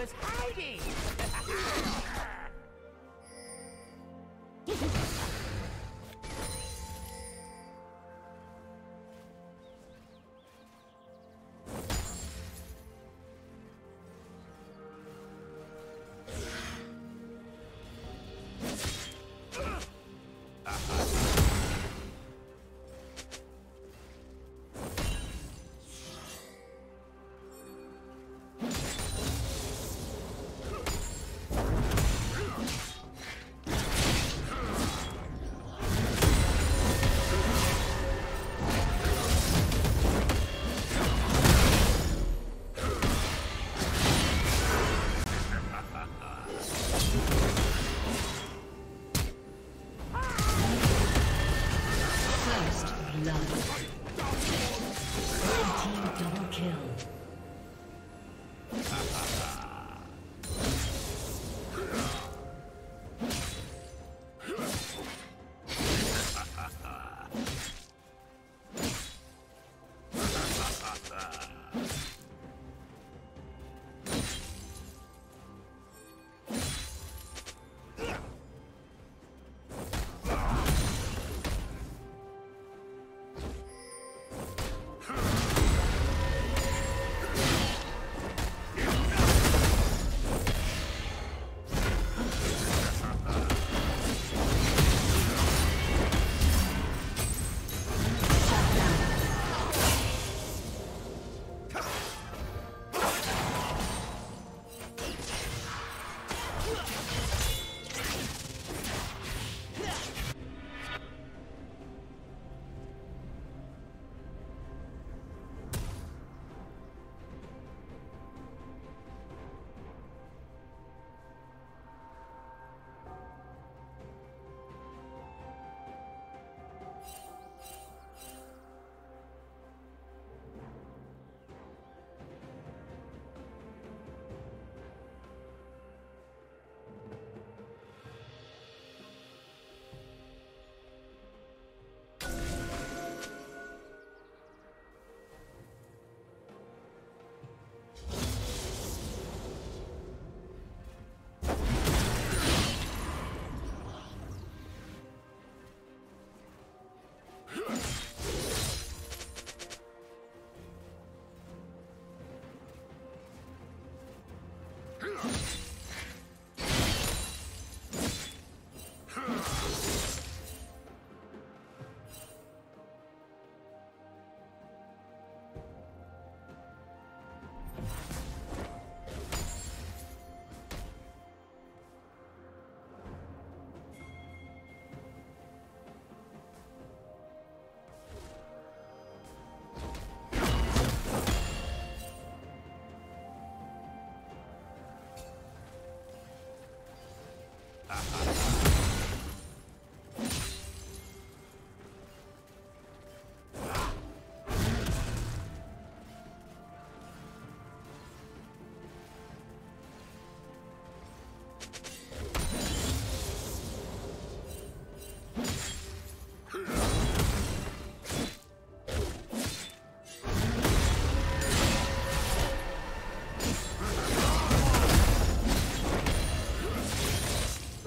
was hiding!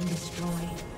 been destroyed.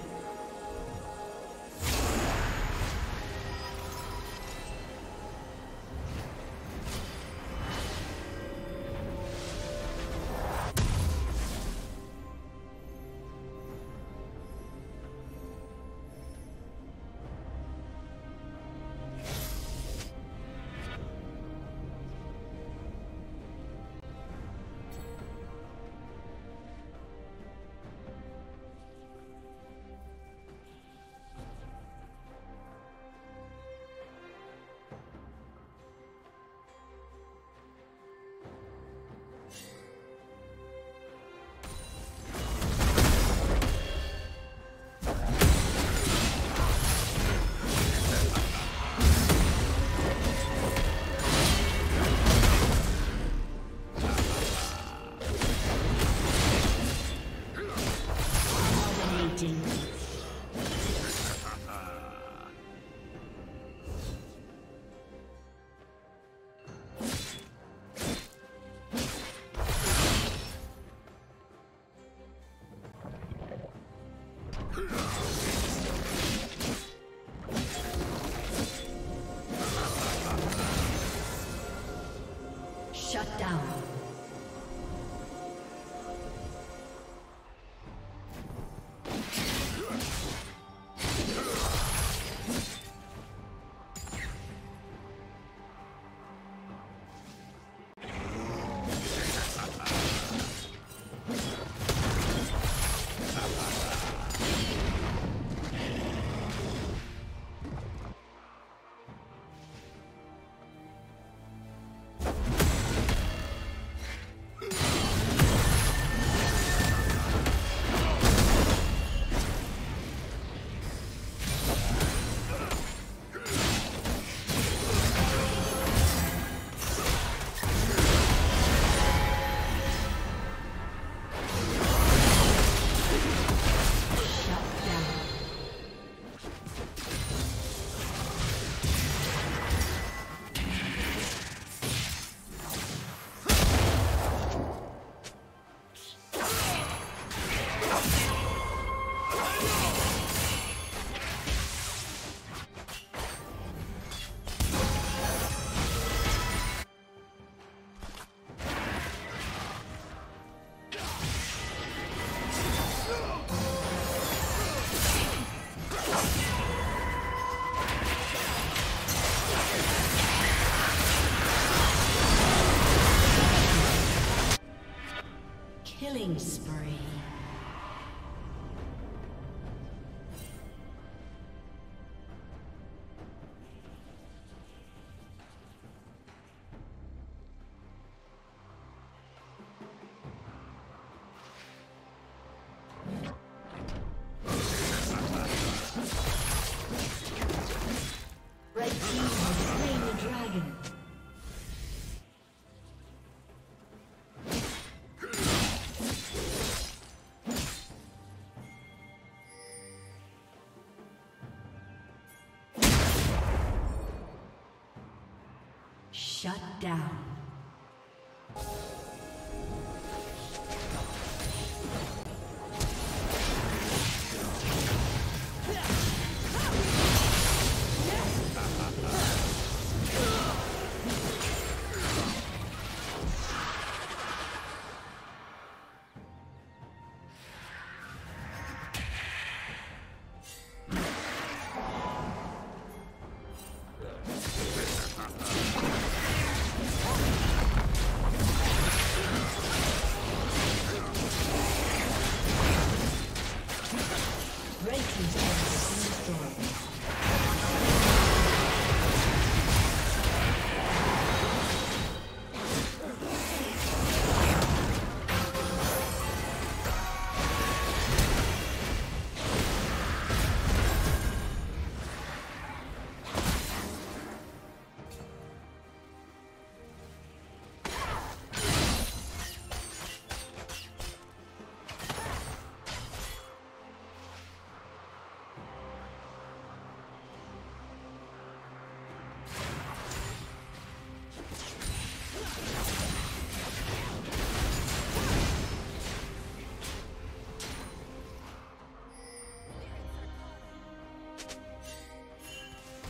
Shut down.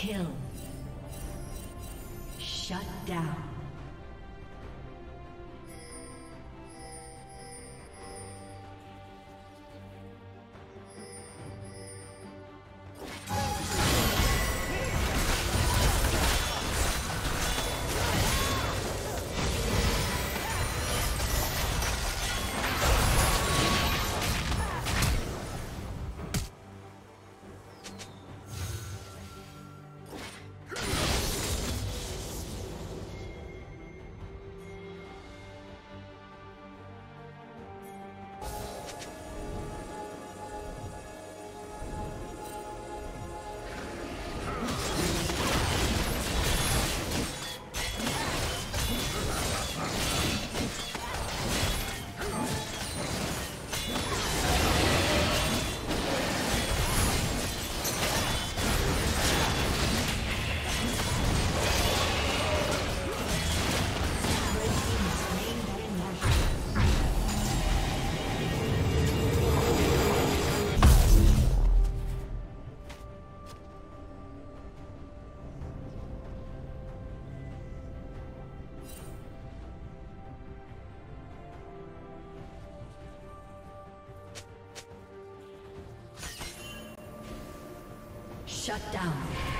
Kill. Shut down.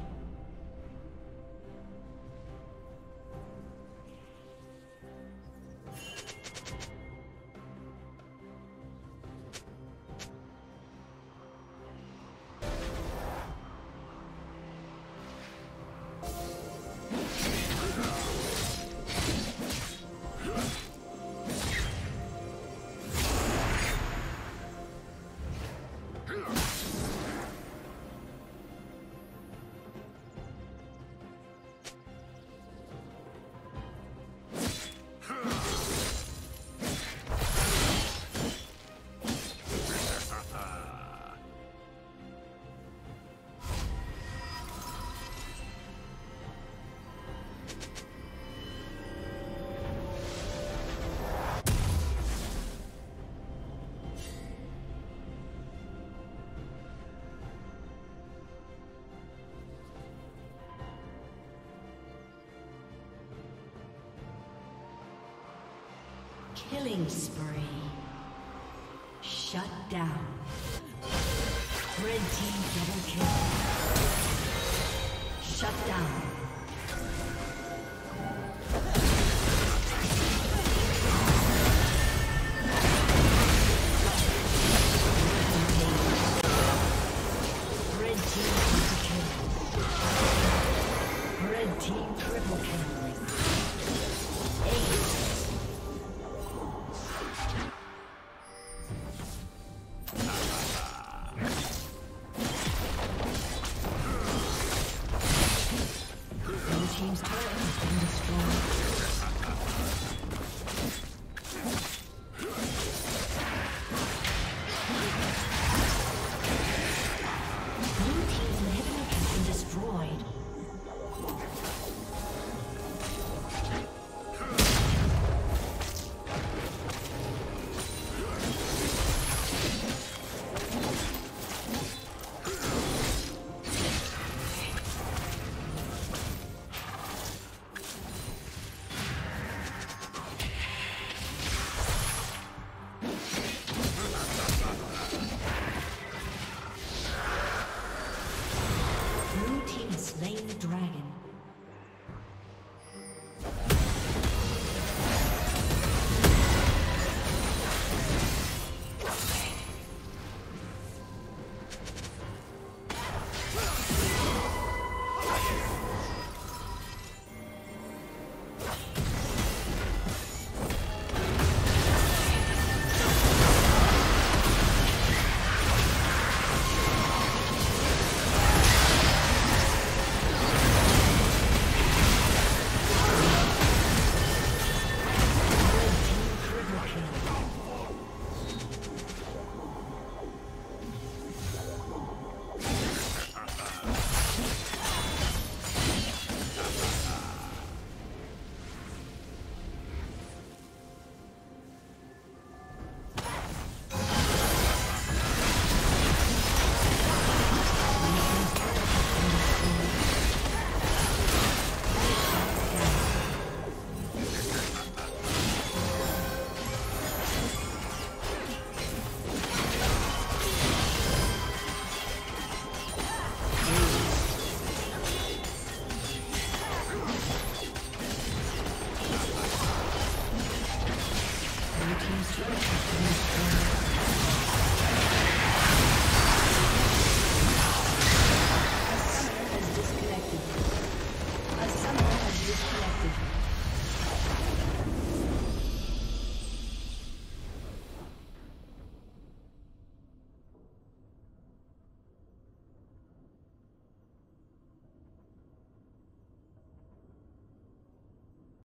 Killing spree. Shut down. Red team double kill. Shut down. Red team double kill. Red team triple kill.